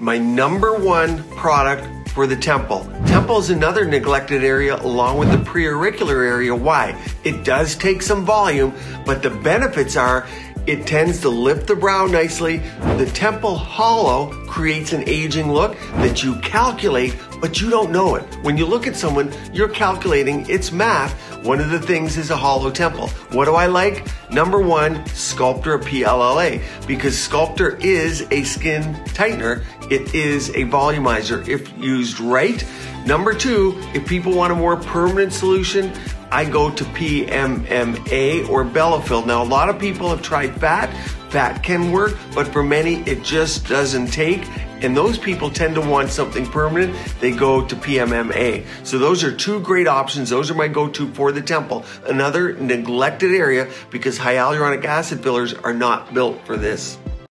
My number one product for the temple. Temple is another neglected area along with the preauricular area. Why? It does take some volume, but the benefits are it tends to lift the brow nicely. The temple hollow creates an aging look that you calculate, but you don't know it. When you look at someone, you're calculating its math. One of the things is a hollow temple. What do I like? Number one, Sculptra PLLA, because Sculptra is a skin tightener. It is a volumizer if used right. Number two, if people want a more permanent solution, I go to PMMA or Bellafill. Now, a lot of people have tried fat. Fat can work, but for many, it just doesn't take. And those people tend to want something permanent. They go to PMMA. So those are two great options. Those are my go-to for the temple. Another neglected area because hyaluronic acid fillers are not built for this.